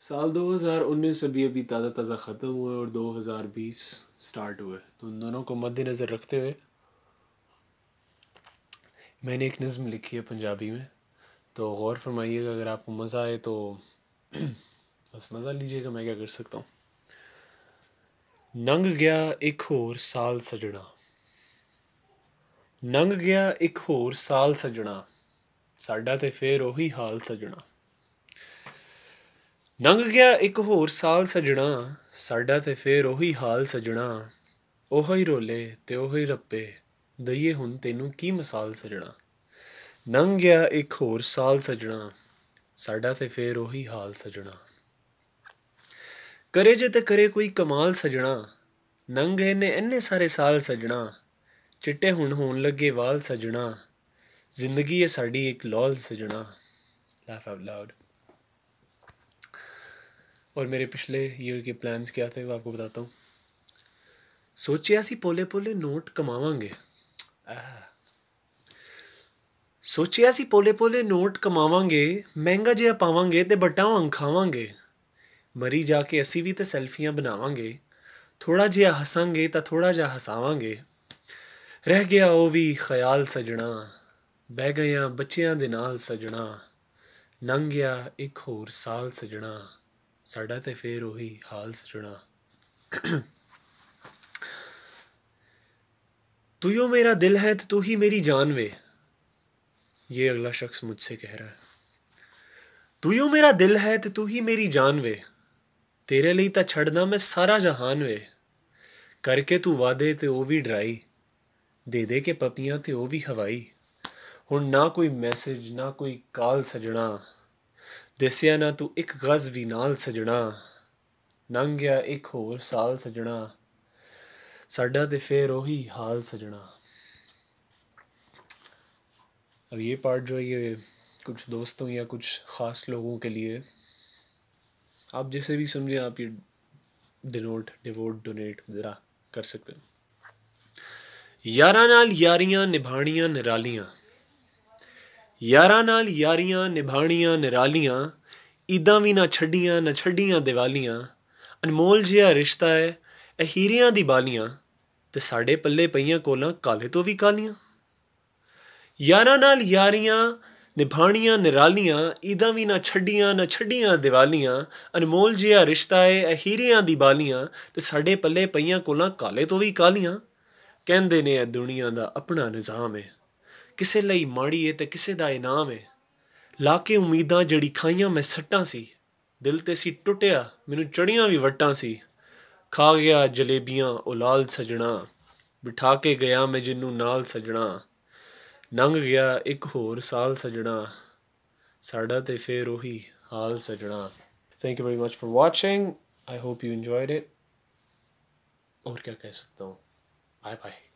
سال دو ہزار انیس ابھی ابھی تازہ تازہ ختم ہوئے اور دو ہزار بیس سٹارٹ ہوئے۔ تو ان دونوں کو مد نظر رکھتے ہوئے میں نے ایک نظم لکھی ہے پنجابی میں۔ تو غور فرمائیے گا، اگر آپ کو مزہ آئے تو بس مزہ لیجیے گا، میں کیا کر سکتا ہوں۔ ننگ گیا ایک اور سال سجنا۔ ننگ گیا ایک اور سال سجنا۔ ساڈا تے پھر وہی حال سجنا۔ ਨੰਗ ਗਿਆ ਇੱਕ ਹੋਰ ਸਾਲ ਸਜਣਾ, ਸਾਡਾ ਤੇ ਫੇਰ ਉਹੀ ਹਾਲ ਸਜਣਾ। ਉਹੀ ਰੋਲੇ ਤੇ ਉਹੀ ਰੱਪੇ, ਦਈਏ ਹੁਣ ਤੈਨੂੰ ਕੀ ਮਿਸਾਲ ਸਜਣਾ। ਨੰਗ ਗਿਆ ਇੱਕ ਹੋਰ ਸਾਲ ਸਜਣਾ, ਸਾਡਾ ਤੇ ਫੇਰ ਉਹੀ ਹਾਲ ਸਜਣਾ। ਕਰੇ ਜੇ ਤੇ ਕਰੇ ਕੋਈ ਕਮਾਲ ਸਜਣਾ, ਨੰਗੇ ਨੇ ਇੰਨੇ ਸਾਰੇ ਸਾਲ ਸਜਣਾ, ਚਿੱਟੇ ਹੁਣ ਹੋਣ ਲੱਗੇ ਵਾਲ ਸਜਣਾ, ਜ਼ਿੰਦਗੀ ਹੈ ਸਾਡੀ ਇੱਕ ਲੌਲ ਸਜਣਾ। ਲਾਫ ਆਊਟ ਲਾਊਡ और मेरे पिछले ईयर के प्लान्स क्या थे वो आपको बताता हूँ ਸੋਚਿਆ ਸੀ ਪੋਲੇ ਪੋਲੇ ਨੋਟ ਕਮਾਵਾਂਗੇ ਸੋਚਿਆ ਸੀ ਪੋਲੇ ਪੋਲੇ ਨੋਟ ਕਮਾਵਾਂਗੇ ਮਹਿੰਗਾ ਜਿਹਾ ਪਾਵਾਂਗੇ ਤੇ ਬੱਟਾਂ ਵਾਂਗ ਖਾਵਾਂਗੇ ਮਰੀ ਜਾ ਕੇ ਅਸੀਂ ਵੀ ਤੇ ਸੈਲਫੀਆਂ ਬਣਾਵਾਂਗੇ ਥੋੜਾ ਜਿਹਾ ਹੱਸਾਂਗੇ ਤਾਂ ਥੋੜਾ ਜਿਹਾ ਹਸਾਵਾਂਗੇ ਰਹਿ ਗਿਆ ਉਹ ਵੀ ਖਿਆਲ ਸਜਣਾ ਬਹਿ ਗਈਆਂ ਬੱਚਿਆਂ ਦੇ ਨਾਲ ਸਜਣਾ ਲੰਘ ਗਿਆ ਇੱਕ ਹੋਰ ਸਾਲ ਸਜਣਾ ਸਾਡਾ ਤੇ ਫੇਰ ਉਹੀ ਹਾਲ ਸਜਣਾ तू यो मेरा दिल है तो तू ही मेरी जान वे ये अगला शख्स मुझसे कह रहा है तू यो मेरा दिल है तो तू ही मेरी जान वे तेरे लिए तो छड़ना मैं सारा जहान वे करके तू वादे ते ਉਹ ਵੀ ਡਰਾਈ ਦੇ ਦੇ ਕੇ ਪਪੀਆਂ ਤੇ ਉਹ ਵੀ ਹਵਾਈ ਹੁਣ ਨਾ ਕੋਈ ਮੈਸੇਜ ਨਾ ਕੋਈ ਕਾਲ ਸਜਣਾ ਦਿਸਿਆ ਨਾ ਤੂੰ ਇੱਕ ਗਜ਼ ਵੀ ਨਾਲ ਸਜਣਾ ਲੰਘ ਗਿਆ ਇੱਕ ਹੋਰ ਸਾਲ ਸਜਣਾ साडा तो फिर वही हाल सजना अब ये पार्ट जो है ये कुछ दोस्तों या कुछ ख़ास लोगों के लिए आप जिसे भी समझें आप ये डिनोट डिवोट डोनेट वगैरह कर सकते हैं यारा नाल यारियां निभाणियां निरालियां ਯਾਰਾਂ ਨਾਲ ਯਾਰੀਆਂ ਨਿਭਾਣੀਆਂ ਨਿਰਾਲੀਆਂ, ਈਦਾਂ ਵੀ ਨਾ ਛੱਡੀਆਂ ਨਾ ਛੱਡੀਆਂ ਦੀਵਾਲੀਆਂ। ਅਨਮੋਲ ਜਿਹਾ ਰਿਸ਼ਤਾ ਹੈ ਅਹੀਰੀਆਂ ਦੀ ਬਾਲੀਆਂ ਤੇ ਸਾਡੇ ਪੱਲੇ ਪਈਆਂ ਕੋਲਾਂ ਕਾਲੇ ਤੋਂ ਵੀ ਕਾਲੀਆਂ। ਯਾਰਾਂ ਨਾਲ ਯਾਰੀਆਂ ਨਿਭਾਣੀਆਂ ਨਿਰਾਲੀਆਂ, ਈਦਾਂ ਵੀ ਨਾ ਛੱਡੀਆਂ ਨਾ ਛੱਡੀਆਂ ਦੀਵਾਲੀਆਂ। ਅਨਮੋਲ ਜਿਹਾ ਰਿਸ਼ਤਾ ਹੈ ਅਹੀਰੀਆਂ ਦੀ ਬਾਲੀਆਂ ਤੇ ਸਾਡੇ ਪੱਲੇ ਪਈਆਂ ਕੋਲਾਂ ਕਾਲੇ ਤੋਂ ਵੀ ਕਾਲੀਆਂ। ਕਹਿੰਦੇ ਨੇ ਇਹ ਦੁਨੀਆ ਦਾ ਆਪਣਾ ਨਿਜ਼ਾਮ ਹੈ। ਕਿਸੇ ਲਈ ਮਾੜੀ ਏ ਤੇ ਕਿਸੇ ਦਾ ਇਨਾਮ ਏ। ਲਾ ਕੇ ਉਮੀਦਾਂ ਜਿਹੜੀ ਖਾਈਆਂ ਮੈਂ ਸੱਟਾਂ ਸੀ। ਦਿਲ ਤੇ ਸੀ ਟੁੱਟਿਆ, ਮੈਨੂੰ ਚੜੀਆਂ ਵੀ ਵਟਾਂ ਸੀ। ਖਾ ਗਿਆ ਜਲੇਬੀਆਂ, ਉਹ ਲਾਲ ਸਜਣਾ। ਬਿਠਾ ਕੇ ਗਿਆ ਮੈਂ ਜਿੰਨੂੰ ਨਾਲ ਸਜਣਾ। ਲੰਘ ਗਿਆ ਇੱਕ ਹੋਰ ਸਾਲ ਸਜਣਾ। ਸਾਡਾ ਤੇ ਫੇਰ ਉਹੀ ਹਾਲ ਸਜਣਾ। Thank you very much for watching I hope you enjoyed it ਹੋਰ क्या ਕਹਿ ਸਕਦਾ हूँ बाय बाय